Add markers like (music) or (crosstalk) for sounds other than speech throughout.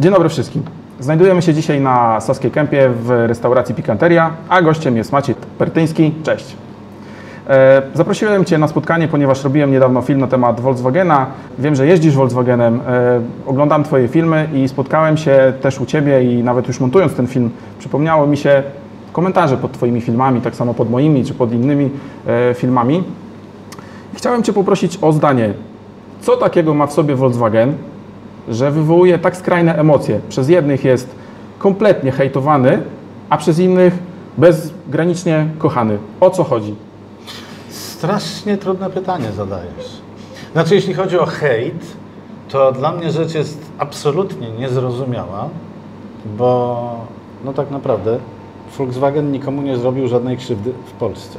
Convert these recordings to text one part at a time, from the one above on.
Dzień dobry wszystkim. Znajdujemy się dzisiaj na Saskiej Kępie w restauracji Pikanteria, a gościem jest Maciej Pertyński. Cześć. E, Zaprosiłem Cię na spotkanie, ponieważ robiłem niedawno film na temat Volkswagena. Wiem, że jeździsz Volkswagenem, e, oglądam Twoje filmy i spotkałem się też u Ciebie i nawet już montując ten film, przypomniało mi się komentarze pod Twoimi filmami, tak samo pod moimi czy pod innymi e, filmami. Chciałem Cię poprosić o zdanie, co takiego ma w sobie Volkswagen, że wywołuje tak skrajne emocje. Przez jednych jest kompletnie hejtowany, a przez innych bezgranicznie kochany. O co chodzi? Strasznie trudne pytanie zadajesz. Znaczy, jeśli chodzi o hejt, to dla mnie rzecz jest absolutnie niezrozumiała, bo no tak naprawdę Volkswagen nikomu nie zrobił żadnej krzywdy w Polsce.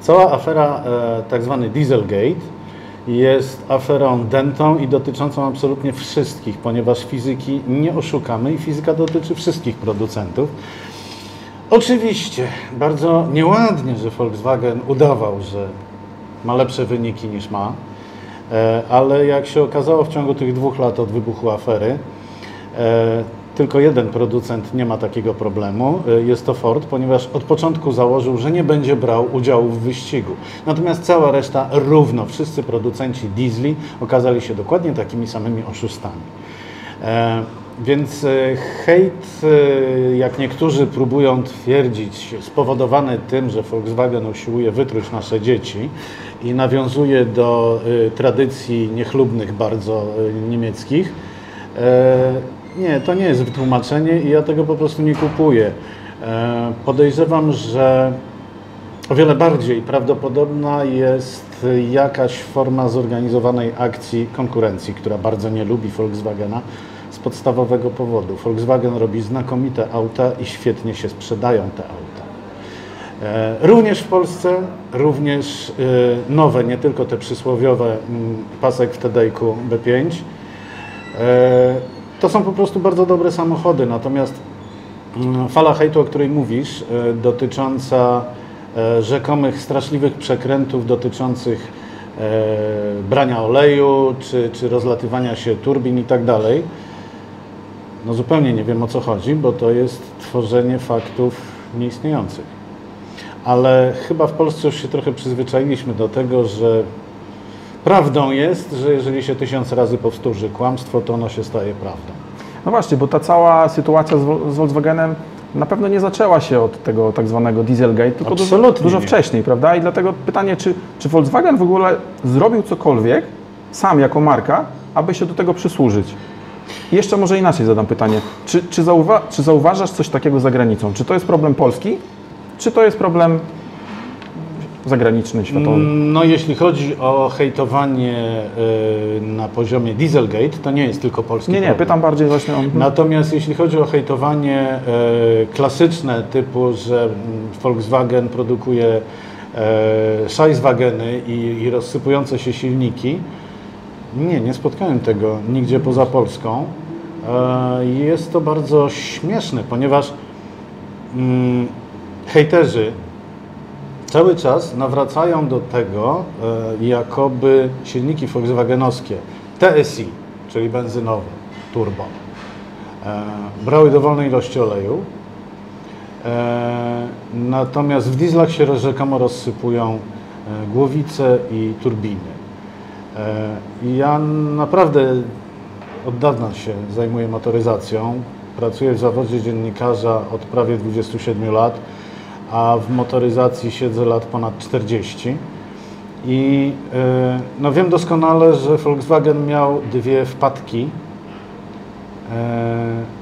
Cała afera, e, tak zwany Dieselgate, jest aferą dętą i dotyczącą absolutnie wszystkich, ponieważ fizyki nie oszukamy i fizyka dotyczy wszystkich producentów. Oczywiście, bardzo nieładnie, że Volkswagen udawał, że ma lepsze wyniki niż ma, e, ale jak się okazało w ciągu tych dwóch lat od wybuchu afery, e, tylko jeden producent nie ma takiego problemu, e, jest to Ford, ponieważ od początku założył, że nie będzie brał udziału w wyścigu. Natomiast cała reszta równo, wszyscy producenci diesli okazali się dokładnie takimi samymi oszustami. E, Więc e, hejt, e, jak niektórzy próbują twierdzić, spowodowany tym, że Volkswagen usiłuje wytruć nasze dzieci i nawiązuje do tradycji niechlubnych bardzo niemieckich, e, nie, to nie jest wytłumaczenie i ja tego po prostu nie kupuję. E, Podejrzewam, że o wiele bardziej prawdopodobna jest jakaś forma zorganizowanej akcji konkurencji, która bardzo nie lubi Volkswagena z podstawowego powodu. Volkswagen robi znakomite auta i świetnie się sprzedają te auta. E, Również w Polsce, również e, nowe, nie tylko te przysłowiowe mm, pasek w TDI-ku B5. To są po prostu bardzo dobre samochody, natomiast Mm, Fala hejtu, o której mówisz, e, dotycząca e, rzekomych straszliwych przekrętów dotyczących e, brania oleju czy, czy rozlatywania się turbin i tak dalej, no zupełnie nie wiem o co chodzi, bo to jest tworzenie faktów nieistniejących. Ale chyba w Polsce już się trochę przyzwyczailiśmy do tego, że prawdą jest, że jeżeli się tysiąc razy powtórzy kłamstwo, to ono się staje prawdą. No właśnie, bo ta cała sytuacja z, Vol- z Volkswagenem na pewno nie zaczęła się od tego tak zwanego Dieselgate, tylko dużo, dużo nie. wcześniej, prawda? I dlatego pytanie, czy, czy Volkswagen w ogóle zrobił cokolwiek sam jako marka, aby się do tego przysłużyć? I jeszcze może inaczej zadam pytanie. Czy, czy, zauwa- czy zauważasz coś takiego za granicą? Czy to jest problem polski, czy to jest problem zagraniczny, światowy? No, jeśli chodzi o hejtowanie y, na poziomie Dieselgate, to nie jest tylko polski Nie, nie, problem. pytam bardziej właśnie o... Natomiast jeśli chodzi o hejtowanie y, klasyczne, typu, że mm, Volkswagen produkuje y, szajswageny i, i rozsypujące się silniki, nie, nie spotkałem tego nigdzie poza Polską. E, Jest to bardzo śmieszne, ponieważ mm, hejterzy cały czas nawracają do tego, e, jakoby silniki Volkswagenowskie TSI, czyli benzynowe, turbo, e, brały dowolne ilości oleju, e, natomiast w dieslach się rzekomo rozsypują głowice i turbiny. Ja naprawdę od dawna się zajmuję motoryzacją. Pracuję w zawodzie dziennikarza od prawie 27 lat, a w motoryzacji siedzę lat ponad 40. I e, no wiem doskonale, że Volkswagen miał dwie wpadki. E,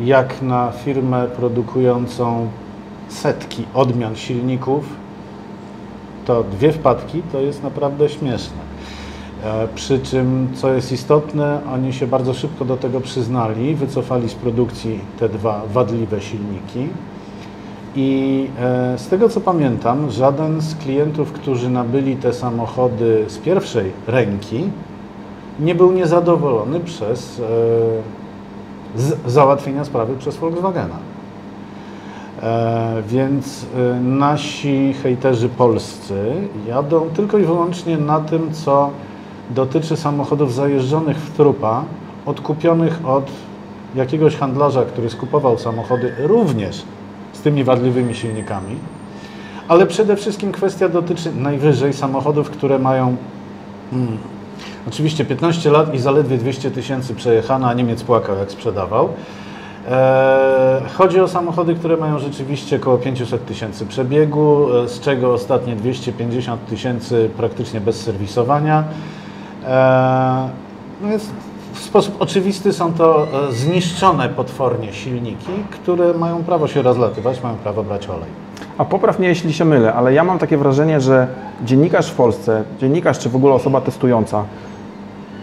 jak na firmę produkującą setki odmian silników, to dwie wpadki to jest naprawdę śmieszne. E, Przy czym, co jest istotne, oni się bardzo szybko do tego przyznali, wycofali z produkcji te dwa wadliwe silniki. I e, z tego co pamiętam, żaden z klientów, którzy nabyli te samochody z pierwszej ręki, nie był niezadowolony przez e, załatwienia sprawy przez Volkswagena. E, więc nasi hejterzy polscy jadą tylko i wyłącznie na tym, co dotyczy samochodów zajeżdżonych w trupa, odkupionych od jakiegoś handlarza, który skupował samochody również z tymi wadliwymi silnikami. Ale przede wszystkim kwestia dotyczy najwyżej samochodów, które mają mm, oczywiście 15 lat i zaledwie 200 tysięcy przejechane, a Niemiec płakał jak sprzedawał. E, chodzi o samochody, które mają rzeczywiście około 500 tysięcy przebiegu, z czego ostatnie 250 tysięcy praktycznie bez serwisowania. E, no więc w sposób oczywisty są to e, zniszczone potwornie silniki, które mają prawo się rozlatywać, mają prawo brać olej. A popraw mnie, jeśli się mylę, ale ja mam takie wrażenie, że dziennikarz w Polsce, dziennikarz czy w ogóle osoba testująca,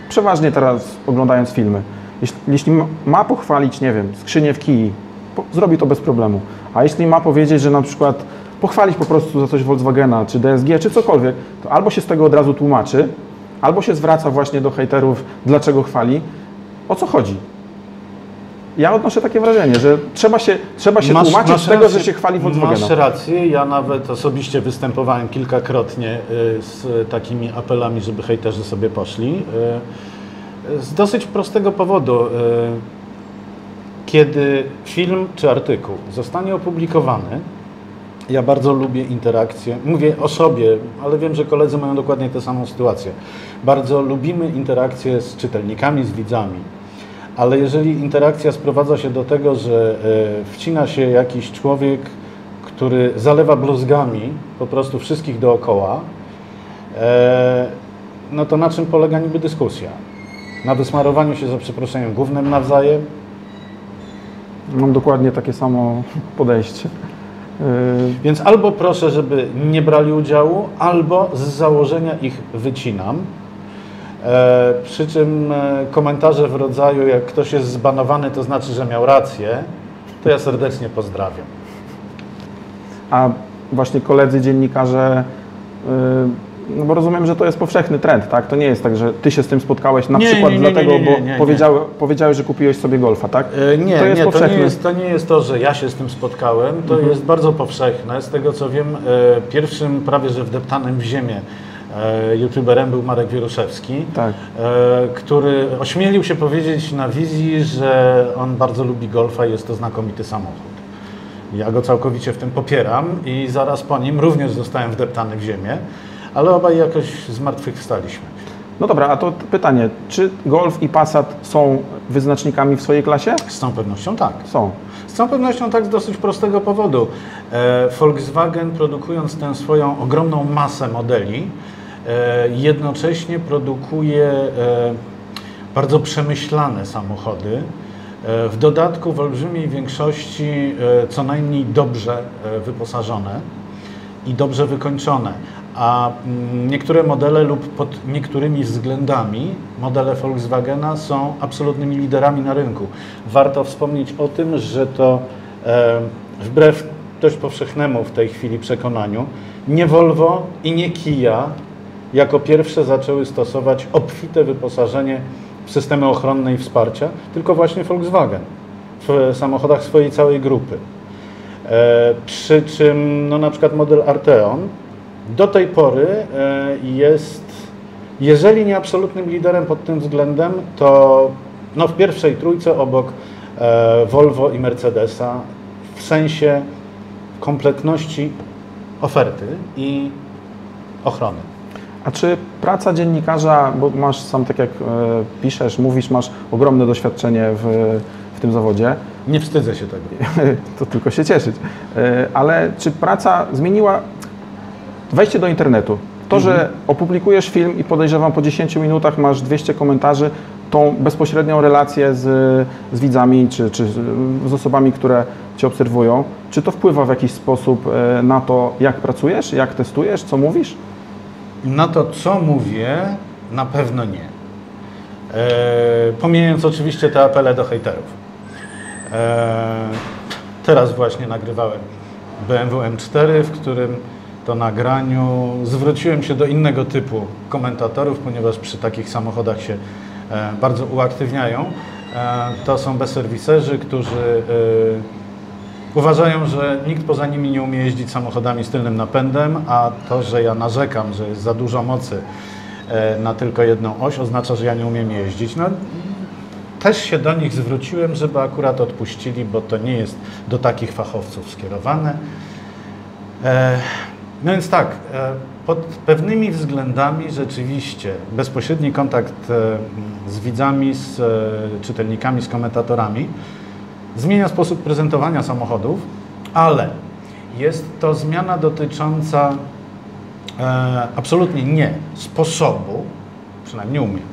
przeważnie teraz oglądając filmy, jeśli, ma- pochwalić, nie wiem, skrzynię w kiji, po, zrobi to bez problemu. A jeśli ma powiedzieć, że na przykład pochwalić po prostu za coś Volkswagena, czy DSG, czy cokolwiek, to albo się z tego od razu tłumaczy, albo się zwraca właśnie do hejterów, dlaczego chwali. O co chodzi? Ja odnoszę takie wrażenie, że trzeba się, trzeba się tłumaczyć z tego, rację, że się chwali Volkswagena. Masz rację, ja nawet osobiście występowałem kilkakrotnie y, z takimi apelami, żeby hejterzy sobie poszli. y, Z dosyć prostego powodu. y, Kiedy film czy artykuł zostanie opublikowany, ja bardzo lubię interakcję. Mówię o sobie, ale wiem, że koledzy mają dokładnie tę samą sytuację. Bardzo lubimy interakcję z czytelnikami, z widzami. Ale jeżeli interakcja sprowadza się do tego, że e, wcina się jakiś człowiek, który zalewa bluzgami po prostu wszystkich dookoła, e, no to na czym polega niby dyskusja? Na wysmarowaniu się za przeproszeniem głównym nawzajem? Mam dokładnie takie samo podejście. Yy, Więc albo proszę, żeby nie brali udziału, albo z założenia ich wycinam. E, przy czym e, komentarze w rodzaju, jak ktoś jest zbanowany, to znaczy, że miał rację, to ja serdecznie pozdrawiam. A właśnie koledzy dziennikarze, yy, no bo rozumiem, że to jest powszechny trend, tak? To nie jest tak, że ty się z tym spotkałeś na Nie, przykład nie, nie, dlatego, nie, nie, nie, bo nie. powiedziały, powiedziałeś, że kupiłeś sobie golfa, tak? E, Nie, to jest nie, to powszechny. jest, to nie jest to, że ja się z tym spotkałem, to Mhm. jest bardzo powszechne. Z tego co wiem, e, pierwszym prawie że wdeptanym w ziemię e, youtuberem był Marek Wieruszewski, Tak. e, który ośmielił się powiedzieć na wizji, że on bardzo lubi golfa i jest to znakomity samochód. Ja go całkowicie w tym popieram i zaraz po nim również zostałem wdeptany w ziemię, ale obaj jakoś zmartwychwstaliśmy. No dobra, a to pytanie, czy Golf i Passat są wyznacznikami w swojej klasie? Z całą pewnością tak. Są. Z całą pewnością tak z dosyć prostego powodu. E, Volkswagen produkując tę swoją ogromną masę modeli, e, jednocześnie produkuje e, bardzo przemyślane samochody. W dodatku w olbrzymiej większości co najmniej dobrze wyposażone i dobrze wykończone. A mm, niektóre modele lub pod niektórymi względami modele Volkswagena są absolutnymi liderami na rynku. Warto wspomnieć o tym, że to e, wbrew dość powszechnemu w tej chwili przekonaniu, nie Volvo i nie Kia jako pierwsze zaczęły stosować obfite wyposażenie w systemy ochronne i wsparcia, tylko właśnie Volkswagen w samochodach swojej całej grupy. E, przy czym no, na przykład model Arteon do tej pory e, jest, jeżeli nie absolutnym liderem pod tym względem, to no, w pierwszej trójce obok e, Volvo i Mercedesa w sensie kompletności oferty i ochrony. A czy praca dziennikarza, bo masz sam tak jak e, piszesz, mówisz, masz ogromne doświadczenie w, w tym zawodzie, Nie wstydzę się tego. (laughs) to tylko się cieszyć. Ale czy praca zmieniła wejście do internetu? To, że opublikujesz film i podejrzewam po 10 minutach masz 200 komentarzy, tą bezpośrednią relację z, z widzami czy, czy z osobami, które Cię obserwują, czy to wpływa w jakiś sposób e, na to, jak pracujesz, jak testujesz, co mówisz? Na to, co mówię, na pewno nie. E, pomijając oczywiście te apele do hejterów. E, teraz właśnie nagrywałem BMW M4, w którym to nagraniu zwróciłem się do innego typu komentatorów, ponieważ przy takich samochodach się e, bardzo uaktywniają. E, to są bezserwiserzy, którzy e, Uważają, że nikt poza nimi nie umie jeździć samochodami z tylnym napędem, a to, że ja narzekam, że jest za dużo mocy na tylko jedną oś, oznacza, że ja nie umiem jeździć. No, też się do nich zwróciłem, żeby akurat odpuścili, bo to nie jest do takich fachowców skierowane. No więc tak, e, pod pewnymi względami rzeczywiście bezpośredni kontakt e, z widzami, z e, czytelnikami, z komentatorami zmienia sposób prezentowania samochodów, ale jest to zmiana dotycząca absolutnie nie sposobu, przynajmniej nie umiem,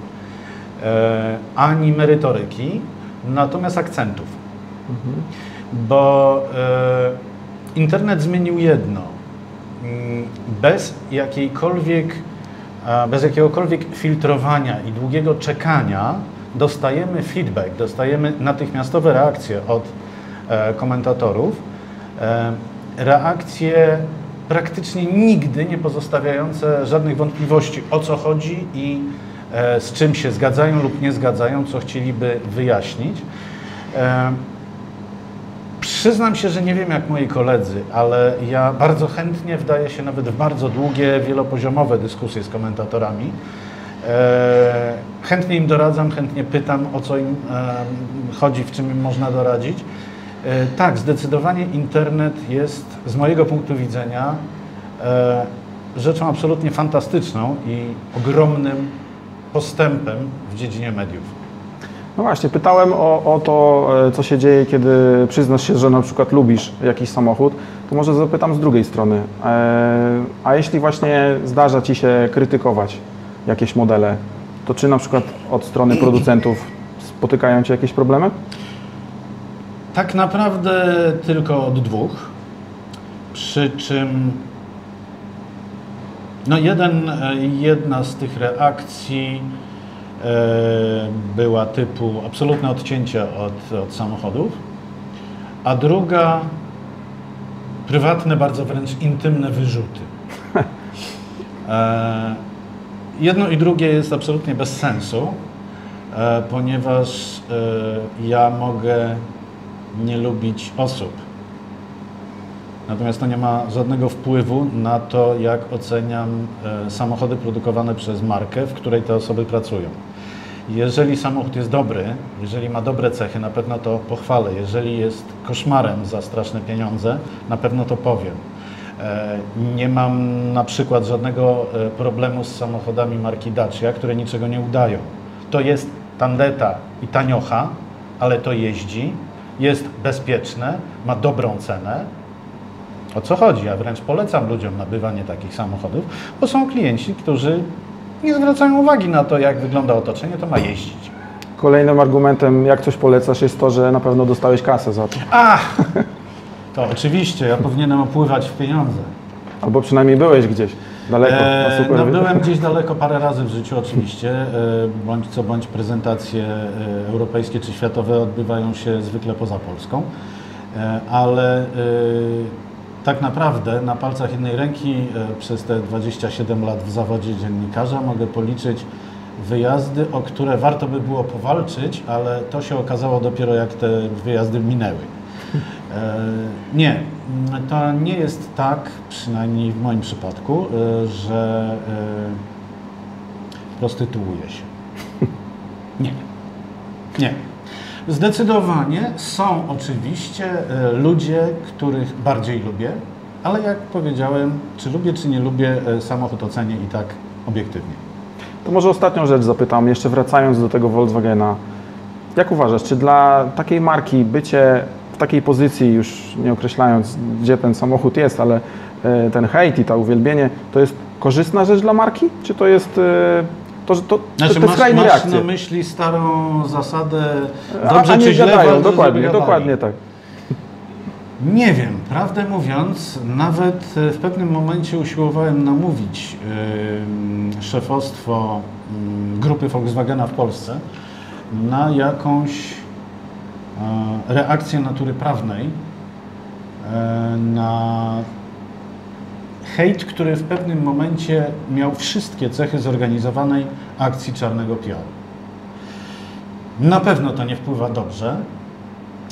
e, ani merytoryki, natomiast akcentów. Bo e, internet zmienił jedno. Mm, Bez jakiejkolwiek, bez jakiegokolwiek filtrowania i długiego czekania dostajemy feedback, dostajemy natychmiastowe reakcje od e, komentatorów. E, Reakcje praktycznie nigdy nie pozostawiające żadnych wątpliwości o co chodzi i e, z czym się zgadzają lub nie zgadzają, co chcieliby wyjaśnić. Przyznam się, że nie wiem jak moi koledzy, ale ja bardzo chętnie wdaję się nawet w bardzo długie, wielopoziomowe dyskusje z komentatorami. E, chętnie im doradzam, chętnie pytam, o co im chodzi, w czym im można doradzić. E, tak, zdecydowanie internet jest z mojego punktu widzenia e, rzeczą absolutnie fantastyczną i ogromnym postępem w dziedzinie mediów. No właśnie, pytałem o, o to, e, co się dzieje, kiedy przyznasz się, że na przykład lubisz jakiś samochód, to może zapytam z drugiej strony. E, A jeśli właśnie zdarza Ci się krytykować jakieś modele, to czy na przykład od strony producentów spotykają Cię jakieś problemy? Tak naprawdę tylko od dwóch. Przy czym no jeden, e, jedna z tych reakcji była typu absolutne odcięcie od, od samochodów, a druga prywatne, bardzo wręcz intymne wyrzuty. E, jedno i drugie jest absolutnie bez sensu, e, ponieważ e, ja mogę nie lubić osób. Natomiast to nie ma żadnego wpływu na to, jak oceniam e, samochody produkowane przez markę, w której te osoby pracują. Jeżeli samochód jest dobry, jeżeli ma dobre cechy, na pewno to pochwalę. Jeżeli jest koszmarem za straszne pieniądze, na pewno to powiem. E, Nie mam na przykład żadnego e, problemu z samochodami marki Dacia, które niczego nie udają. To jest tandeta i taniocha, ale to jeździ, jest bezpieczne, ma dobrą cenę. O co chodzi? Ja wręcz polecam ludziom nabywanie takich samochodów, bo są klienci, którzy nie zwracają uwagi na to, jak wygląda otoczenie, to ma jeździć. Kolejnym argumentem, jak coś polecasz, jest to, że na pewno dostałeś kasę za to. A! To oczywiście, ja powinienem opływać w pieniądze. Albo przynajmniej byłeś gdzieś daleko. E, super no, byłem gdzieś daleko parę razy w życiu oczywiście, e, bądź co bądź prezentacje e, europejskie czy światowe odbywają się zwykle poza Polską, E, ale e, tak naprawdę na palcach jednej ręki e, przez te 27 lat w zawodzie dziennikarza mogę policzyć wyjazdy, o które warto by było powalczyć, ale to się okazało dopiero jak te wyjazdy minęły. E, Nie, to nie jest tak, przynajmniej w moim przypadku, e, że prostytuuję się. Nie. Nie. Zdecydowanie są oczywiście e, ludzie, których bardziej lubię, ale jak powiedziałem, czy lubię, czy nie lubię, e, samochód ocenię i tak obiektywnie. To może ostatnią rzecz zapytam, jeszcze wracając do tego Volkswagena. Jak uważasz, czy dla takiej marki bycie w takiej pozycji, już nie określając, gdzie ten samochód jest, ale e, ten hejt i to uwielbienie, to jest korzystna rzecz dla marki? Czy to jest to, że to, Znaczy, to masz, jest skrajne masz reakcje? na myśli starą zasadę A- dobrze a nie czy źle, gadają, dokładnie, dokładnie tak. Nie wiem, prawdę mówiąc, nawet e, w pewnym momencie usiłowałem namówić yy, szefostwo yy, grupy Volkswagena w Polsce na jakąś e, reakcję natury prawnej e, na hejt, który w pewnym momencie miał wszystkie cechy zorganizowanej akcji czarnego PR. Na pewno to nie wpływa dobrze,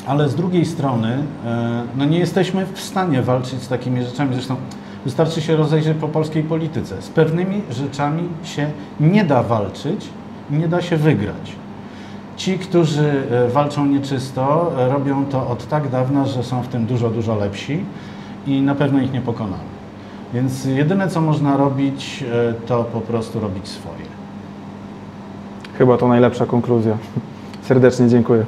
ale z drugiej strony e, no nie jesteśmy w stanie walczyć z takimi rzeczami. Zresztą Wystarczy się rozejrzeć po polskiej polityce. Z pewnymi rzeczami się nie da walczyć, nie da się wygrać. Ci, którzy e, walczą nieczysto, e, robią to od tak dawna, że są w tym dużo, dużo lepsi i na pewno ich nie pokonamy. Więc jedyne, co można robić, e, to po prostu robić swoje. Chyba to najlepsza konkluzja. Serdecznie dziękuję.